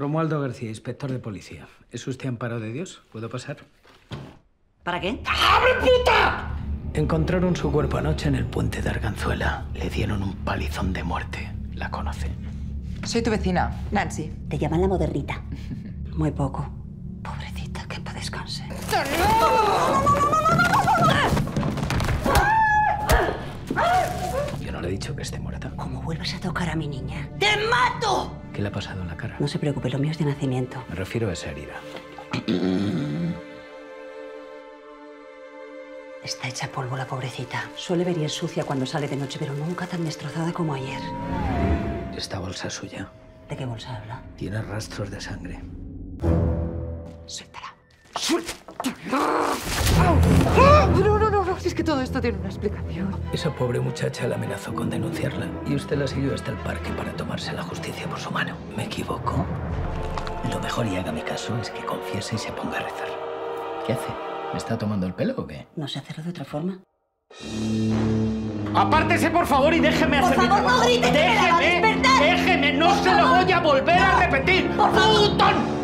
Romualdo García, inspector de policía. ¿Es usted amparo de Dios? ¿Puedo pasar? ¿Para qué? ¡Abre puta! Encontraron su cuerpo anoche en el puente de Arganzuela. Le dieron un palizón de muerte. ¿La conoce? Soy tu vecina, Nancy. Te llaman la modernita. Muy poco. Pobrecita, que para descanse. Yo no le he dicho que esté muerta. Como vuelvas a tocar a mi niña, ¡te mato! ¿Qué le ha pasado en la cara? No se preocupe, lo mío es de nacimiento. Me refiero a esa herida. Está hecha polvo la pobrecita. Suele venir sucia cuando sale de noche, pero nunca tan destrozada como ayer. Esta bolsa es suya. ¿De qué bolsa habla? Tiene rastros de sangre. Suéltala. No, que todo esto tiene una explicación. Esa pobre muchacha la amenazó con denunciarla y usted la siguió hasta el parque para tomarse la justicia por su mano. ¿Me equivoco? Lo mejor y haga mi caso es que confiese y se ponga a rezar. ¿Qué hace? ¿Me está tomando el pelo o qué? No sé hacerlo de otra forma. Apártese, por favor, y déjeme Por hacer mi favor, no trabajo. grite, que me la va a déjeme, despertar. déjeme, no Por se lo favor. voy a volver a repetir. Por favor. ¡Putón!